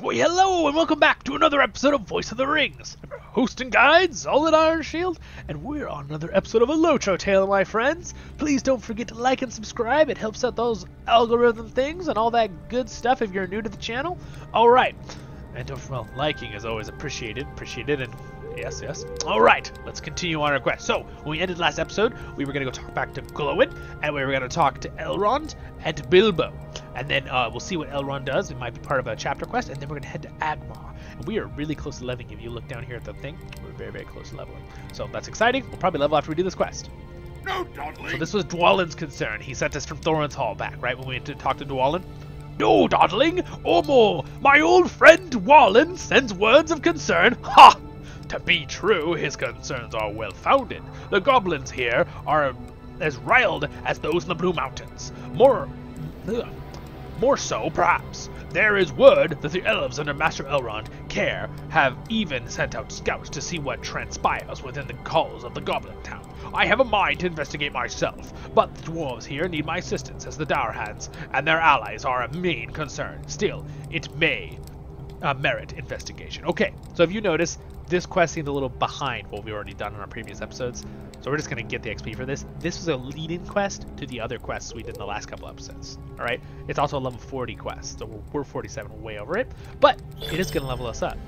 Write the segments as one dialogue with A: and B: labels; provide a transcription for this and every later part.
A: Why, hello, and welcome back to another episode of Voice of the Rings. Host and guide, Zollin Iron Shield, and we're on another episode of A Lotro Tale, my friends. Please don't forget to like and subscribe. It helps out those algorithm things and all that good stuff if you're new to the channel. All right. And don't, well, liking is always appreciated, appreciated, and yes, yes. All right, let's continue on our quest. So, when we ended last episode, we were going to go talk back to Glóin, and we were going to talk to Elrond and Bilbo. And then uh, we'll see what Elrond does. It might be part of a chapter quest, and then we're going to head to Angmar. And we are really close to leveling. If you look down here at the thing, we're very, very close to leveling. So that's exciting. We'll probably level after we do this quest.
B: No, Dudley.
A: So this was Dwalin's concern. He sent us from Thorin's Hall back, right, when we went to talk to Dwalin? No, Dodling, or more. My old friend Dwalin sends words of concern. Ha! To be true, his concerns are well founded. The goblins here are as riled as those in the Blue Mountains. More. ugh, more so, perhaps. There is word that the elves under Master Elrond care have even sent out scouts to see what transpires within the halls of the Goblin Town. I have a mind to investigate myself, but the dwarves here need my assistance as the Dourhands and their allies are a main concern. Still, it may uh, merit investigation. Okay, so if you notice, this quest seems a little behind what we've already done in our previous episodes, so we're just going to get the XP for this. This was a lead-in quest to the other quests we did in the last couple episodes, alright? It's also a level 40 quest, so we're, we're 47, way over it, but it is going to level us up.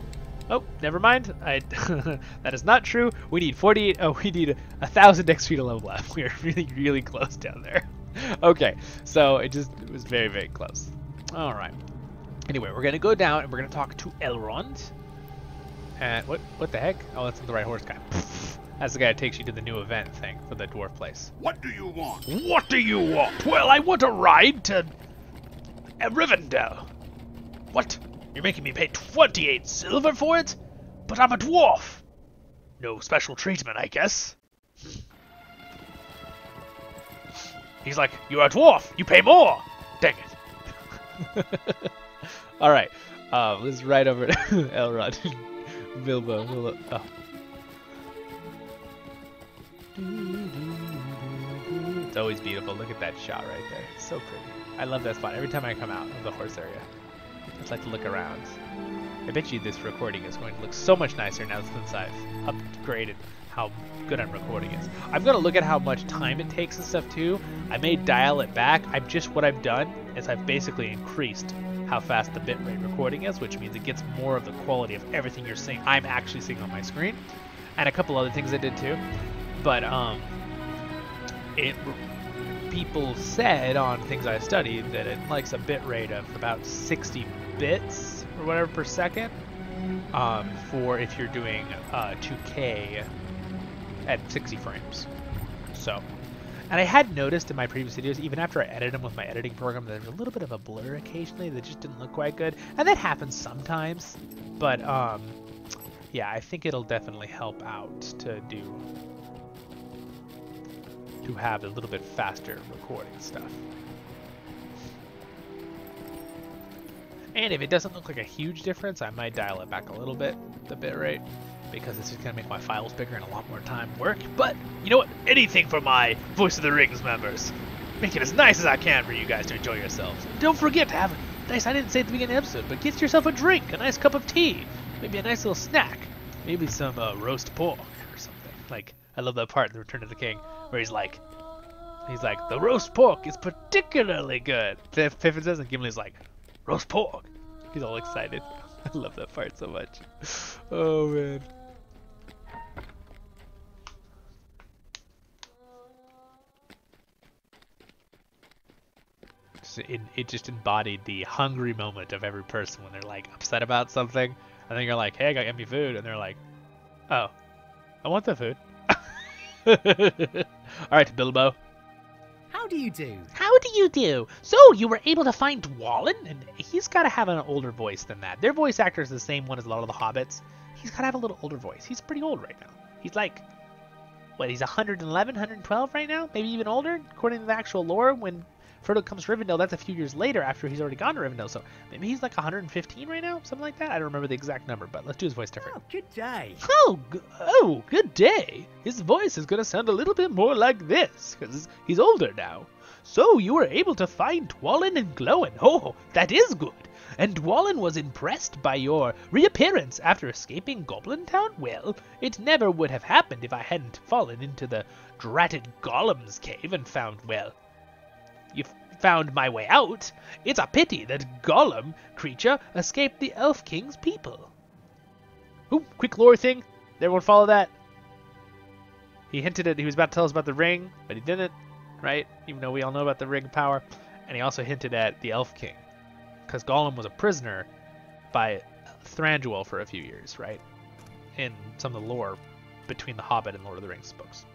A: Oh, never mind. I that is not true. We need 48. Oh, we need a thousand XP to level up. We are really, really close down there. okay, so it just it was very, very close. All right. Anyway, we're gonna go down and we're gonna talk to Elrond. And what? What the heck? Oh, that's the right horse guy. That's the guy that takes you to the new event thing for the dwarf place.
B: What do you want?
A: What do you want? Well, I want a ride to uh, Rivendell. What? You're making me pay 28 silver for it? But I'm a dwarf. No special treatment, I guess. He's like, you're a dwarf. You pay more. Dang it. All right. Uh, this is right over to Elrond. Bilbo. Oh. It's always beautiful. Look at that shot right there. So pretty. I love that spot. Every time I come out of the horse area, I just like to look around. I bet you this recording is going to look so much nicer now since I've upgraded how good I'm recording is. I'm going to look at how much time it takes and stuff too. I may dial it back. I'm just what I've done is I've basically increased how fast the bitrate recording is, which means it gets more of the quality of everything you're seeing. I'm actually seeing on my screen, and a couple other things I did too. But um, it people said on things I studied that it likes a bit rate of about 60 bits or whatever per second um, for if you're doing uh, 2K at 60 frames. So, and I had noticed in my previous videos, even after I edited them with my editing program, there's a little bit of a blur occasionally that just didn't look quite good, and that happens sometimes. But um, yeah, I think it'll definitely help out to do to have a little bit faster recording stuff. And if it doesn't look like a huge difference, I might dial it back a little bit, the bitrate, because it's just going to make my files bigger and a lot more time work. But, you know what? Anything for my Voice of the Rings members. Make it as nice as I can for you guys to enjoy yourselves. Don't forget to have a nice, I didn't say at the beginning of the episode, but get yourself a drink, a nice cup of tea, maybe a nice little snack, maybe some uh, roast pork or something. Like, I love that part in The Return of the King where he's like, he's like, the roast pork is particularly good. Piff- Pippin says, and Gimli's like, roast pork. He's all excited. I love that part so much. Oh man. Just It, it just embodied the hungry moment of every person when they're like upset about something, and then you're like, "Hey, I got yummy food," and they're like, "Oh, I want the food." All right, Bilbo.
C: How do you do?
A: How do you do? So you were able to find Dwalin, and he's got to have an older voice than that. Their voice actor is the same one as a lot of the hobbits. He's got to have a little older voice. He's pretty old right now. He's like, what? He's 111, 112 right now, maybe even older, according to the actual lore. When Frodo comes to Rivendell, that's a few years later after he's already gone to Rivendell. So maybe he's like 115 right now, something like that. I don't remember the exact number, but let's do his voice different.
C: Oh, good day.
A: Oh, g- oh, good day. His voice is going to sound a little bit more like this, because he's older now. So you were able to find Dwalin and Glóin. Oh, that is good. and Wallen was impressed by your reappearance after escaping Goblin Town? Well, it never would have happened if I hadn't fallen into the dratted Gollum's cave and found, well, you found my way out. It's a pity that Gollum creature escaped the Elf King's people. Ooh, quick lore thing. Everyone follow that. He hinted at he was about to tell us about the ring, but he didn't, right? Even though we all know about the ring power. And he also hinted at the Elf King, because Gollum was a prisoner by Thranduil for a few years, right? In some of the lore between the Hobbit and Lord of the Rings books.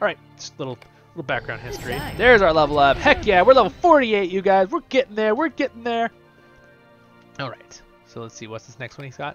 A: All right, just little little background history. There's our level up. Heck yeah, we're level 48, you guys. We're getting there. We're getting there. All right. So let's see. What's this next one he's got?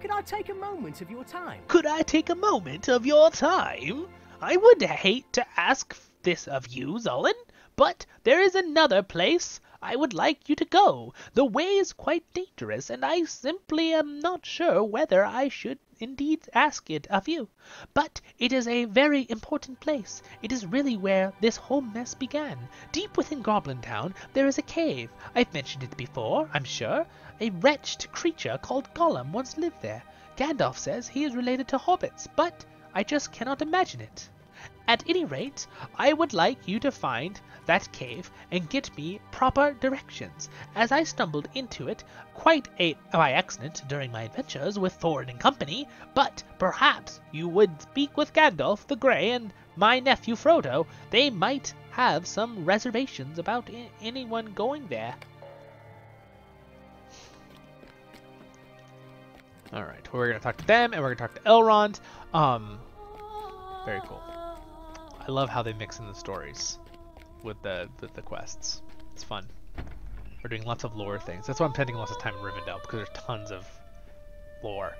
C: Could I take a moment of your time?
A: Could I take a moment of your time? I would hate to ask this of you, Zollin, but there is another place I would like you to go. The way is quite dangerous, and I simply am not sure whether I should indeed ask it of you. But it is a very important place. It is really where this whole mess began. Deep within Goblin Town, there is a cave. I've mentioned it before, I'm sure. A wretched creature called Gollum once lived there. Gandalf says he is related to hobbits, but I just cannot imagine it. At any rate, I would like you to find that cave and get me proper directions, as I stumbled into it quite a by accident during my adventures with Thorin and company. But perhaps you would speak with Gandalf the Grey and my nephew Frodo. They might have some reservations about anyone going there. All right, we're gonna talk to them, and we're gonna talk to Elrond. Um, very cool. I love how they mix in the stories with the with the quests. It's fun. We're doing lots of lore things. That's why I'm spending lots of time in Rivendell because there's tons of lore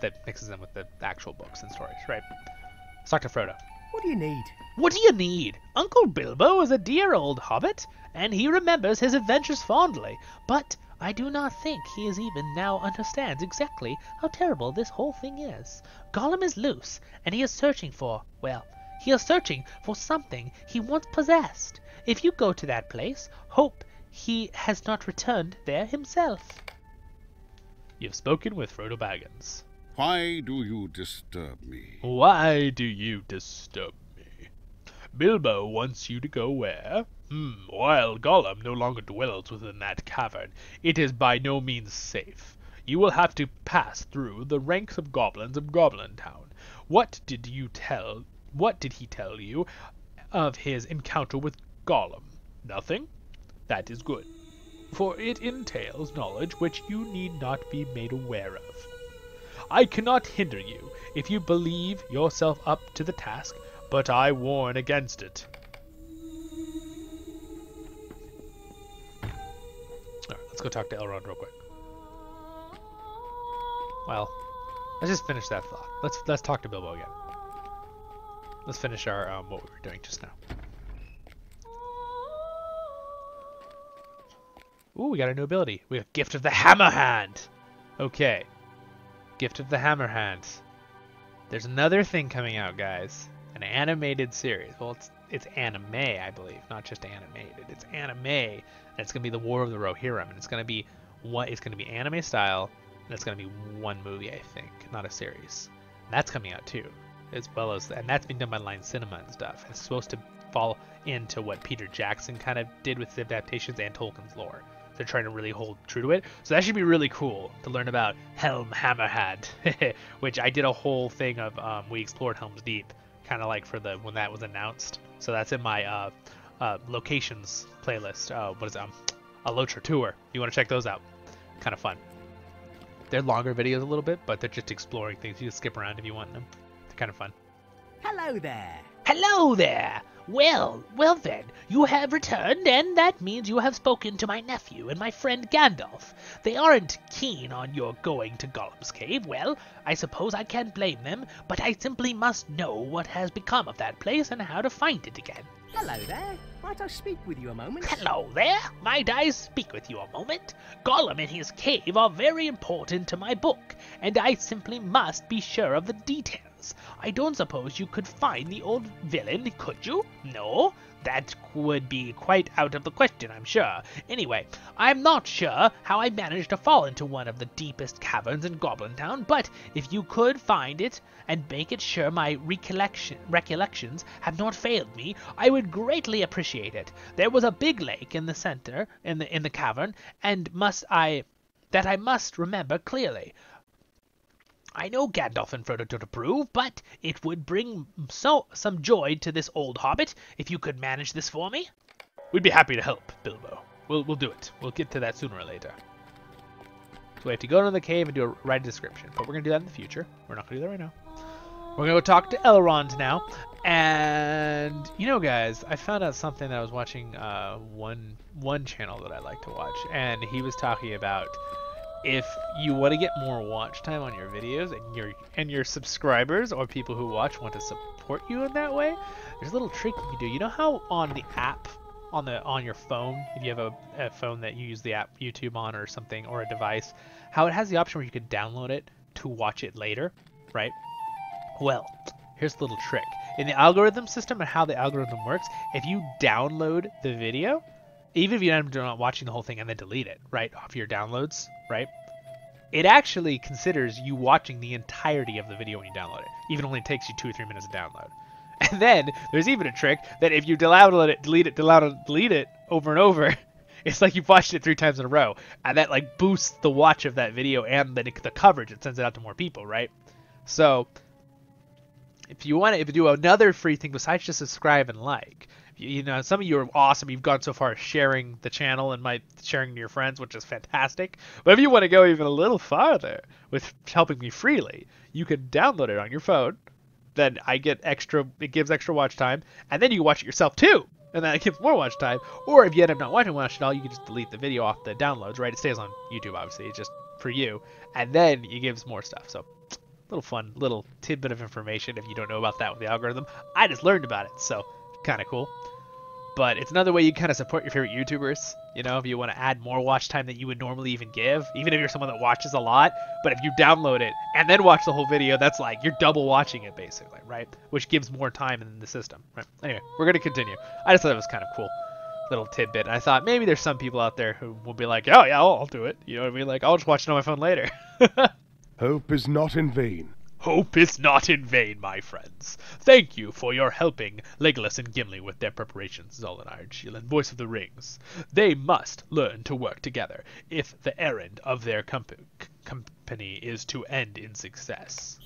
A: that mixes in with the actual books and stories. Right. Let's talk to Frodo.
C: What do you need?
A: What do you need? Uncle Bilbo is a dear old hobbit, and he remembers his adventures fondly, but I do not think he is even now understands exactly how terrible this whole thing is. Gollum is loose, and he is searching for, well, he is searching for something he once possessed. If you go to that place, hope he has not returned there himself. You've spoken with Frodo Baggins.
B: Why do you disturb me?
A: Why do you disturb me? Bilbo wants you to go where? Hmm, while Gollum no longer dwells within that cavern, it is by no means safe. You will have to pass through the ranks of goblins of Goblin Town. What did you tell what did he tell you of his encounter with Gollum? Nothing? That is good. For it entails knowledge which you need not be made aware of. I cannot hinder you if you believe yourself up to the task, but I warn against it. Alright, let's go talk to Elrond real quick. Well, let's just finish that thought. Let's let's talk to Bilbo again. Let's finish our um, what we were doing just now. Ooh, we got a new ability. We have Gift of the Hammer Hand. Okay. Gift of the Hammer Hand. There's another thing coming out, guys. An animated series. Well, it's it's anime, I believe, not just animated. It's anime, and it's gonna be the War of the Rohirrim, and it's gonna be what it's gonna be anime style, and it's gonna be one movie, I think, not a series. And that's coming out too, as well as, and that's being done by Line Cinema and stuff. It's supposed to fall into what Peter Jackson kind of did with his adaptations and Tolkien's lore. They're trying to really hold true to it. So that should be really cool to learn about Helm Hammerhand, which I did a whole thing of. Um, we explored Helm's Deep, kind of like for the when that was announced. So that's in my uh, uh, locations playlist. Uh, what is it? Um, a Lotro tour. You want to check those out? Kind of fun. They're longer videos a little bit, but they're just exploring things. You can skip around if you want them. They're kind of fun.
C: Hello there.
A: Hello there! Well, well then, you have returned, and that means you have spoken to my nephew and my friend Gandalf. They aren't keen on your going to Gollum's cave. Well, I suppose I can't blame them, but I simply must know what has become of that place and how to find it again.
C: Hello there. Might I speak with you a moment?
A: Hello there! Might I speak with you a moment? Gollum and his cave are very important to my book, and I simply must be sure of the details. I don't suppose you could find the old villain, could you? No? That would be quite out of the question, I'm sure. Anyway, I'm not sure how I managed to fall into one of the deepest caverns in Goblin Town, but if you could find it and make it sure my recollection, recollections have not failed me, I would greatly appreciate it. There was a big lake in the center, in the in the cavern, and must I that I must remember clearly. I know Gandalf and Frodo don't approve, but it would bring so some joy to this old hobbit if you could manage this for me. We'd be happy to help, Bilbo. We'll we'll do it. We'll get to that sooner or later. So we have to go into the cave and do a write a description, but we're gonna do that in the future. We're not gonna do that right now. We're gonna go talk to Elrond now, and you know, guys, I found out something that I was watching uh, one one channel that I like to watch, and he was talking about if you want to get more watch time on your videos and your and your subscribers or people who watch want to support you in that way, there's a little trick you can do. You know how on the app on the on your phone, if you have a, a phone that you use the app YouTube on or something or a device, how it has the option where you could download it to watch it later, right? Well, here's the little trick. In the algorithm system and how the algorithm works, if you download the video, even if you end up watching the whole thing and then delete it, right, off your downloads, right? It actually considers you watching the entirety of the video when you download it, even only takes you two or three minutes to download. And then there's even a trick that if you download it, delete it, download delete it over and over, it's like you've watched it three times in a row, and that like boosts the watch of that video and the the coverage. It sends it out to more people, right? So if you want to do another free thing besides just subscribe and like, you know, some of you are awesome. You've gone so far sharing the channel and my sharing to your friends, which is fantastic. But if you want to go even a little farther with helping me freely, you can download it on your phone. Then I get extra. It gives extra watch time, and then you watch it yourself too, and then it gives more watch time. Or if you end up not watching watch at all, you can just delete the video off the downloads. Right? It stays on YouTube, obviously. It's just for you, and then it gives more stuff. So little fun little tidbit of information if you don't know about that with the algorithm. I just learned about it, so kind of cool. But it's another way you kind of support your favorite YouTubers. You know, if you want to add more watch time that you would normally even give, even if you're someone that watches a lot. But if you download it and then watch the whole video, that's like you're double watching it basically, right? Which gives more time in the system. Right. Anyway, we're gonna continue. I just thought it was kind of cool little tidbit. I thought maybe there's some people out there who will be like, oh yeah, I'll, I'll do it. You know what I mean? Like I'll just watch it on my phone later.
D: Hope is not in vain.
A: Hope is not in vain, my friends. Thank you for your helping Legolas and Gimli with their preparations, Zollin Ironshield and Voice of the Rings. They must learn to work together if the errand of their comp- company is to end in success.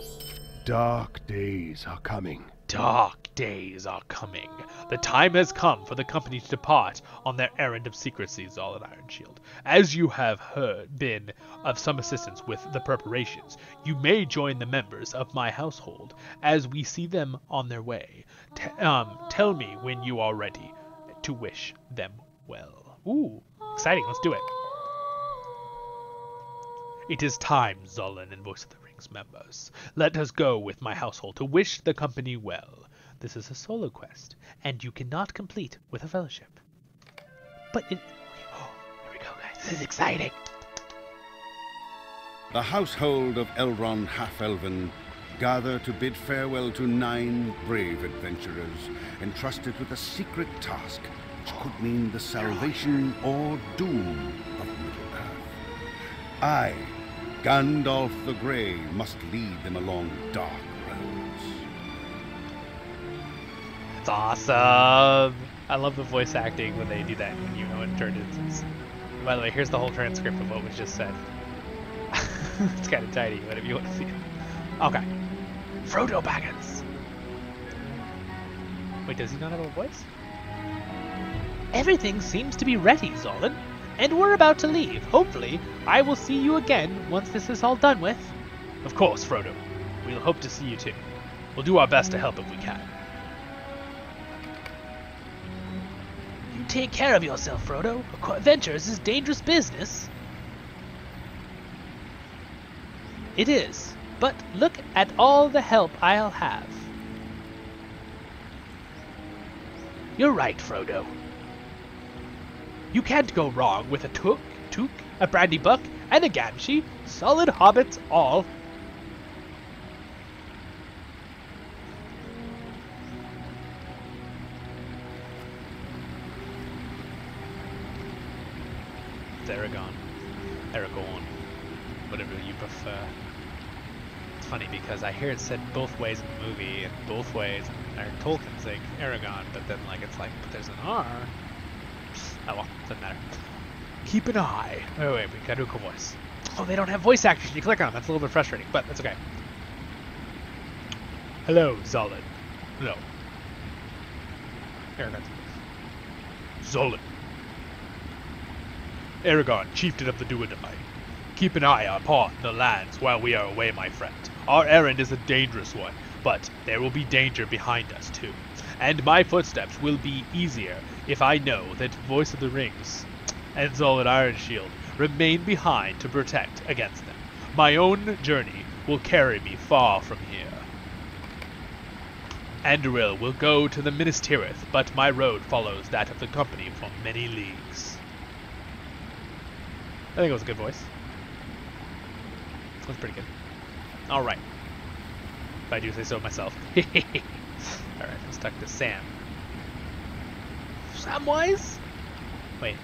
D: Dark days are coming.
A: Dark days are coming. The time has come for the company to depart on their errand of secrecy, Zollin Ironshield. As you have heard been of some assistance with the preparations, you may join the members of my household as we see them on their way. T- um, tell me when you are ready to wish them well. Ooh, exciting. Let's do it. It is time, Zollin and Voice of the Rings members. Let us go with my household to wish the company well. This is a solo quest, and you cannot complete with a fellowship. But it. Oh, here we go, guys. This is exciting.
B: The household of Elrond Half-Elven gather to bid farewell to nine brave adventurers entrusted with a secret task which could mean the salvation or doom of Middle-earth. I, Gandalf the Grey, must lead them along dark roads.
A: It's awesome. I love the voice acting when they do that when you know it turned into. By the way, here's the whole transcript of what was just said. it's kind of tidy, but if you want to see it. Okay. Frodo Baggins. Wait, does he not have a voice? Everything seems to be ready, Zollin. And we're about to leave. Hopefully, I will see you again once this is all done with. Of course, Frodo. We'll hope to see you too. We'll do our best to help if we can. You take care of yourself, Frodo. Adventures is dangerous business. It is, but look at all the help I'll have. You're right, Frodo. You can't go wrong with a took, took, a Brandybuck, and a Gamgee. Solid hobbits all. It's Aragon. Aragorn. Whatever you prefer. It's funny because I hear it said both ways in the movie, and both ways, or Tolkien saying Aragon, but then like it's like, but there's an R. Oh well, doesn't matter. Keep an eye. Oh wait, we gotta do a cool voice. Oh, they don't have voice actors. You click on them. That's a little bit frustrating, but that's okay. Hello, Zollin. No. Aragon's Zollin. Aragon, chieftain of the Duodai. Keep an eye upon the lands while we are away, my friend. Our errand is a dangerous one, but there will be danger behind us too. And my footsteps will be easier if I know that Voice of the Rings and Zollin Ironshield remain behind to protect against them. My own journey will carry me far from here. Anduril will go to the Minas Tirith, but my road follows that of the company for many leagues. I think it was a good voice. That was pretty good. Alright. If I do say so myself. Alright, let's talk to Sam. Samwise? Wait.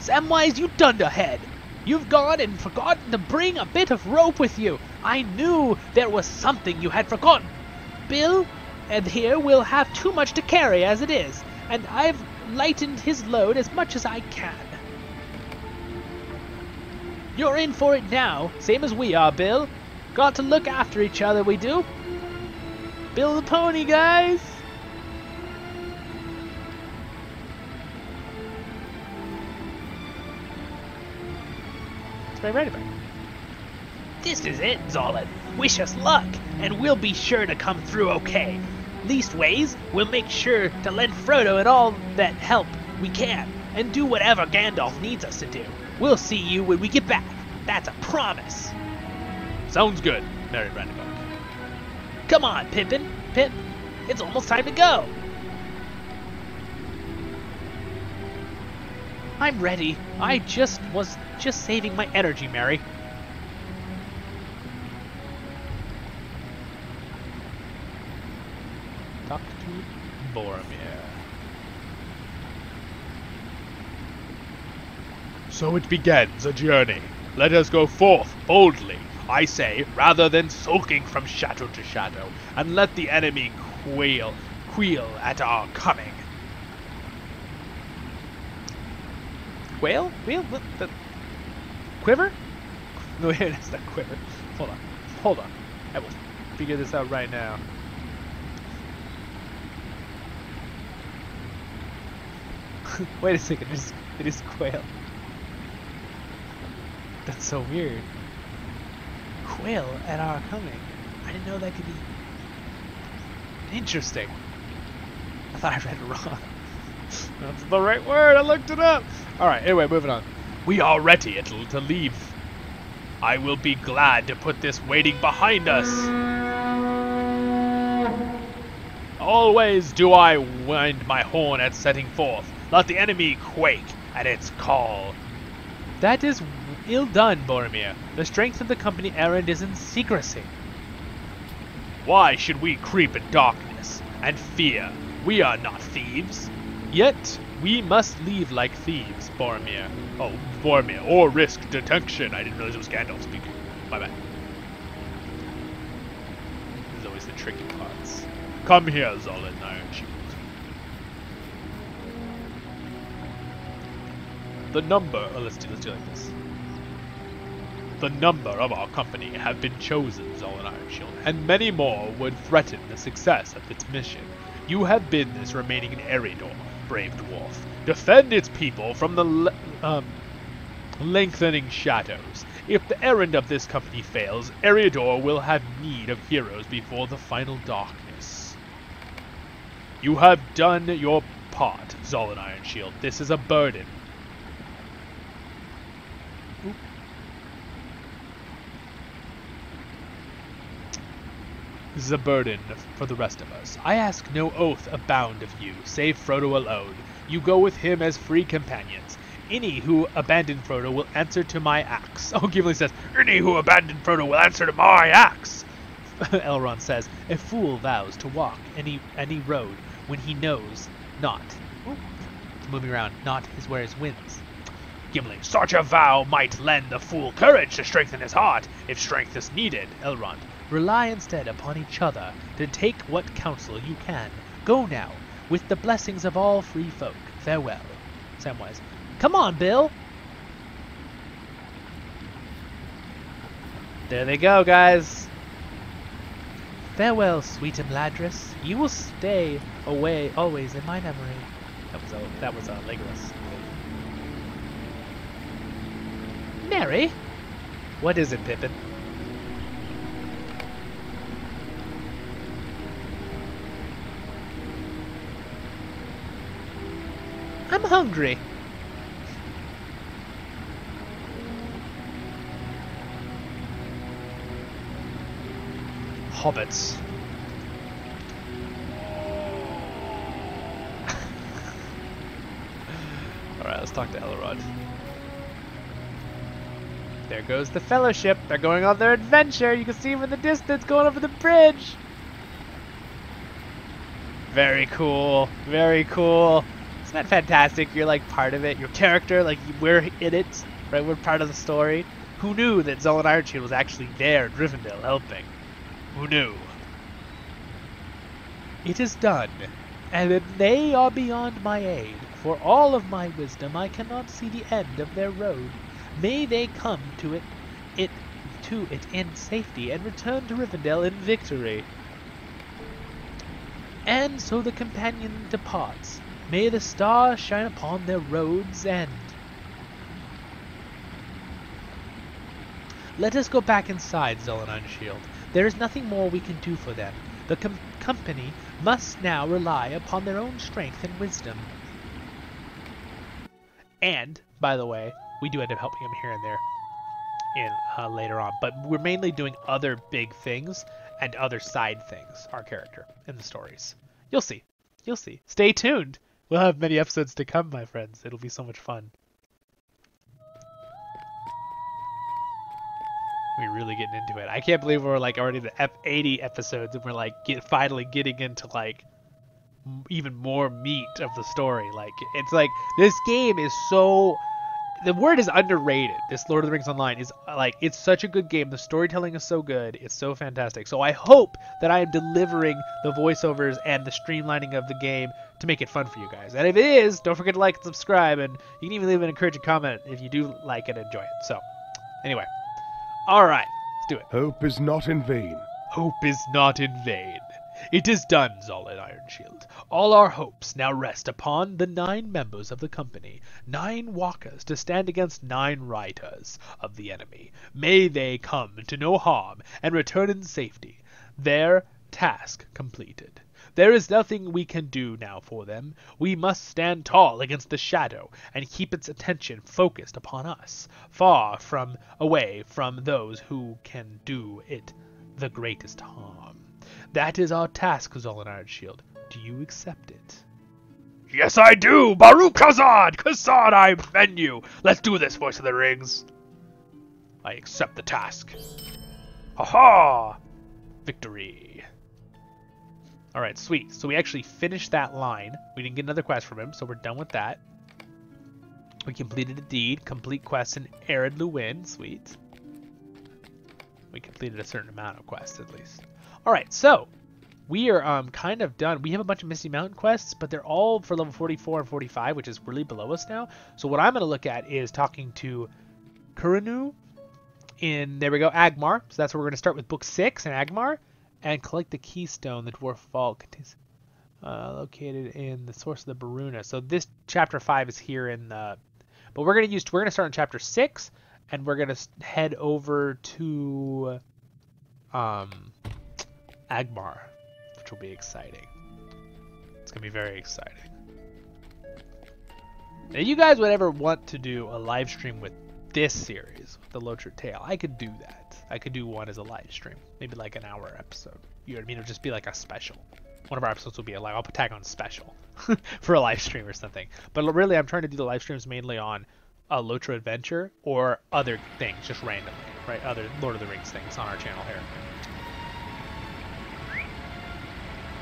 A: Samwise, you dunderhead! You've gone and forgotten to bring a bit of rope with you. I knew there was something you had forgotten. Bill and here will have too much to carry as it is, and I've lightened his load as much as I can. You're in for it now, same as we are, Bill. Got to look after each other, we do. Bill the pony, guys! It's my right back. This is it, Zollin. Wish us luck, and we'll be sure to come through okay. Leastways, we'll make sure to lend Frodo and all that help we can, and do whatever Gandalf needs us to do. We'll see you when we get back. That's a promise. Sounds good, Merry Brandybuck. Come on, Pippin. Pip, it's almost time to go. I'm ready. I just was just saving my energy, Merry. Talk to Boromir. So it begins a journey. Let us go forth boldly, I say, rather than sulking from shadow to shadow, and let the enemy quail, quail at our coming. Quail? Quail? What the? Quiver? No, wait, that's not quiver. Hold on. Hold on. I will figure this out right now. Wait a second, it is, it is quail. That's so weird. Quail at our coming. I didn't know that could be interesting. I thought I read it wrong. That's the right word, I looked it up. Alright, anyway, moving on. We are ready to leave. I will be glad to put this waiting behind us. Always do I wind my horn at setting forth. Let the enemy quake at its call. That is ill done, Boromir. The strength of the company errand is in secrecy. Why should we creep in darkness and fear? We are not thieves. Yet we must leave like thieves, Boromir. Oh, Boromir, or risk detection. I didn't realize it was Gandalf speaking. My bad. This is always the tricky parts. Come here, Zollin Iron Shield. The number. Oh, let's do. Let's do like this. The number of our company have been chosen, Zollin Iron Shield, and many more would threaten the success of its mission. You have business remaining in Eriador, brave dwarf. Defend its people from the le- um, lengthening shadows. If the errand of this company fails, Eriador will have need of heroes before the final darkness. You have done your part, Zollin Iron Shield. This is a burden. Oop. This is a burden for the rest of us. I ask no oath of bound of you, save Frodo alone. You go with him as free companions. Any who abandon Frodo will answer to my axe. Oh, Gimli says, Any who abandon Frodo will answer to my axe. Elrond says, A fool vows to walk any any road when he knows not. Ooh, moving around, not is where his winds. Gimli, such a vow might lend the fool courage to strengthen his heart, if strength is needed. Elrond, rely instead upon each other to take what counsel you can. Go now, with the blessings of all free folk. Farewell. Samwise, come on, Bill. There they go, guys. Farewell, sweet Imladris. You will stay away always in my memory. That was a, that was a Legolas. Merry? What is it, Pippin? Hungry. Hobbits. Alright, let's talk to Elrond. There goes the Fellowship. They're going on their adventure. You can see them in the distance going over the bridge. Very cool. Very cool. That fantastic? You're like part of it. Your character, like we're in it, right? We're part of the story. Who knew that Zollin Iron was actually there Rivendell helping? Who knew? It is done, and that they are beyond my aid. For all of my wisdom, I cannot see the end of their road. May they come to it, it to it in safety, and return to Rivendell in victory. And so the companion departs. May the stars shine upon their road's end. Let us go back inside, Zollin Shield. There is nothing more we can do for them. The com company must now rely upon their own strength and wisdom. And, by the way, we do end up helping him here and there in uh, later on, but we're mainly doing other big things and other side things, our character, in the stories. You'll see. You'll see. Stay tuned. We'll have many episodes to come, my friends. It'll be so much fun. We're really getting into it. I can't believe we're like already the F 80 episodes and we're like get finally getting into like even more meat of the story. Like it's like this game is so the word is underrated. This Lord of the Rings Online is uh, like it's such a good game. The storytelling is so good. It's so fantastic. So I hope that I am delivering the voiceovers and the streamlining of the game to make it fun for you guys. And if it is, don't forget to like and subscribe, and you can even leave an encouraging comment if you do like and enjoy it. So, anyway, all right, let's do it.
D: Hope is not in vain.
A: Hope is not in vain. It is done, Zollin Ironshield. All our hopes now rest upon the nine members of the company, nine walkers to stand against nine riders of the enemy. May they come to no harm and return in safety, their task completed. There is nothing we can do now for them. We must stand tall against the shadow and keep its attention focused upon us, far from away from those who can do it the greatest harm. That is our task, Zollin Ironshield. Do you accept it? Yes, I do! Baruk Khazad! Khazad, I bend you! Let's do this, Voice of the Rings! I accept the task. Ha ha! Victory. Alright, sweet. So we actually finished that line. We didn't get another quest from him, so we're done with that. We completed a deed. Complete quest in Ered Luin. Sweet. We completed a certain amount of quests, at least. Alright, so we are um, kind of done. We have a bunch of Misty Mountain quests, but they're all for level 44 and 45, which is really below us now. So what I'm going to look at is talking to Kuranu in, there we go, Angmar. So that's where we're going to start with Book 6 in Angmar and collect the keystone the Dwarf Vault contains. Uh, located in the source of the Baruna. So this chapter 5 is here in the... But we're going to use, we're going to start in chapter 6, and we're going to head over to um, Angmar which will be exciting. It's going to be very exciting. Now, you guys would ever want to do a live stream with this series, with the Lotro Tale, I could do that. I could do one as a live stream, maybe like an hour episode. You know what I mean? It would just be like a special. One of our episodes will be a like I'll tag on special for a live stream or something. But really, I'm trying to do the live streams mainly on a Lotro Adventure or other things, just randomly, right? Other Lord of the Rings things on our channel here.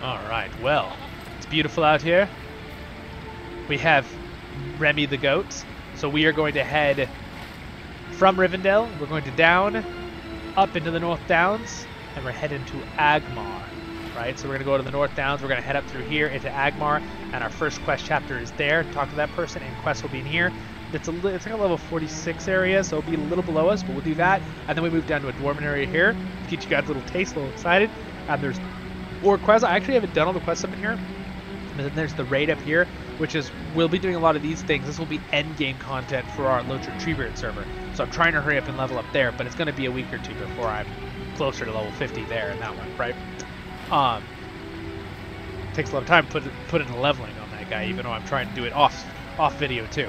A: Alright, well, it's beautiful out here. We have Remy the goat, So we are going to head from Rivendell. We're going to down, up into the North Downs, and we're heading to Angmar. Right, so we're gonna go to the North Downs. We're gonna head up through here into Angmar, and our first quest chapter is there. Talk to that person, and quest will be in here. It's a it's like a level 46 area, so it'll be a little below us, but we'll do that. And then we move down to a dwarven area here. Get you guys a little taste, a little excited. And there's more quests. I actually haven't done all the quests up in here. And then there's the raid up here, which is we'll be doing a lot of these things. This will be end game content for our Lotro Treebeard server. So I'm trying to hurry up and level up there, but it's going to be a week or two before I'm closer to level 50 there in that one, right? Um, takes a lot of time to put put in the leveling on that guy, even though I'm trying to do it off off video too.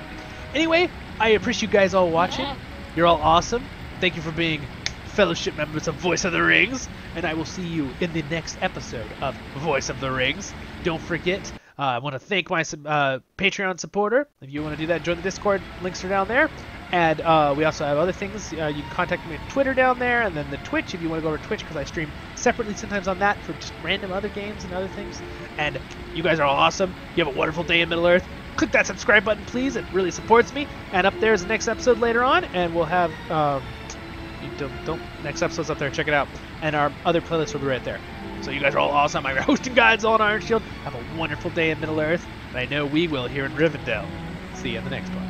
A: Anyway, I appreciate you guys all watching. You're all awesome. Thank you for being fellowship members of Voice of the Rings, and I will see you in the next episode of Voice of the Rings. Don't forget, uh, I want to thank my uh, Patreon supporter. If you want to do that, join the Discord. Links are down there. And uh, we also have other things. Uh, you can contact me on Twitter down there, and then the Twitch if you want to go over to Twitch because I stream separately sometimes on that for just random other games and other things. And you guys are all awesome. You have a wonderful day in Middle Earth. Click that subscribe button, please. It really supports me. And up there is the next episode later on, and we'll have um, don't, don't next episode's up there. Check it out. And our other playlist will be right there. So you guys are all awesome. I'm your hosting guides on Iron Shield. Have a wonderful day in Middle Earth, and I know we will here in Rivendell. See you in the next one.